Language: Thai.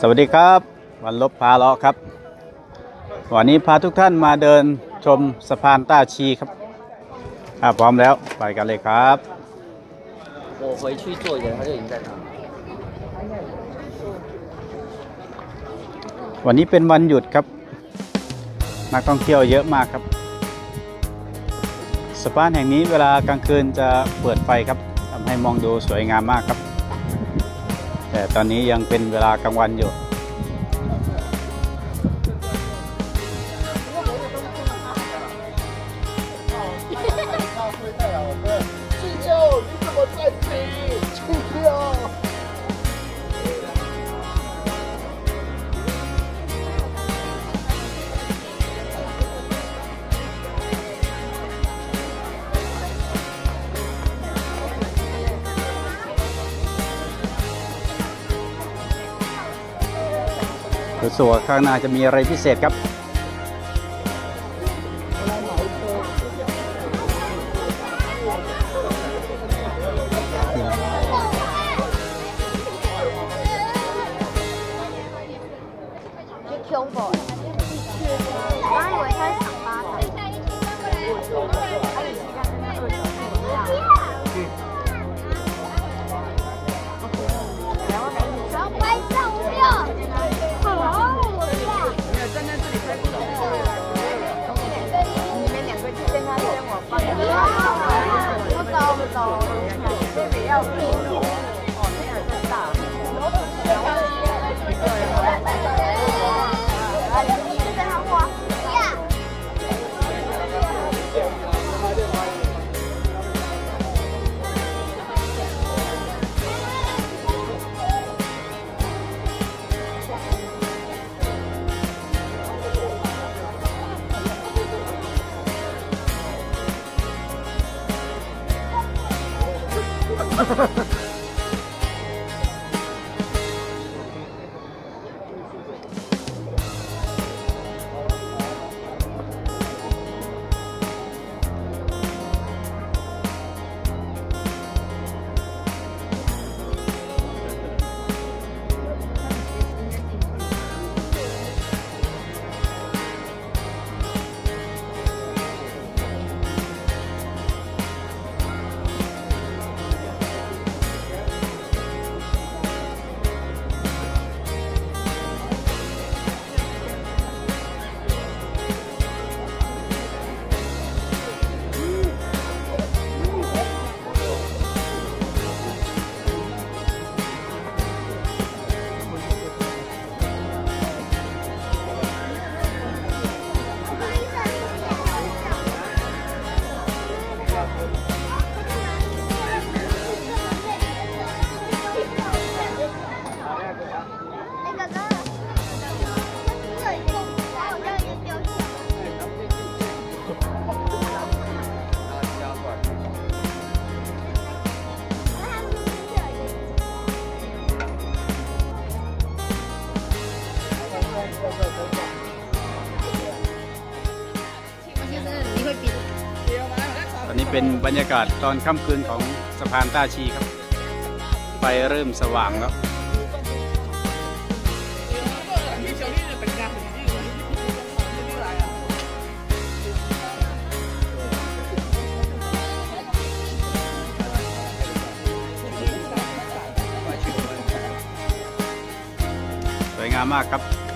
สวัสดีครับ วันลบพาเลาะครับ วันนี้พาทุกท่านมาเดินชมสะพานต้าชีครับถ้าพร้อมแล้วไปกันเลยครับ 我回去做一点，他就已经在那。 วันนี้เป็นวันหยุดครับ นักท่องเที่ยวเยอะมากครับ สะพานแห่งนี้เวลากลางคืนจะเปิดไฟครับทำให้มองดูสวยงามมากครับ แต่ตอนนี้ยังเป็นเวลากลางวันอยู่ สวยข้างหน้าจะมีอะไรพิเศษครับ Ha ha ha! เป็นบรรยากาศตอนค่ำคืนของสะพานต้าชีครับ ไฟเริ่มสว่างแล้วสวยงามมากครับ